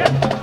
Yeah.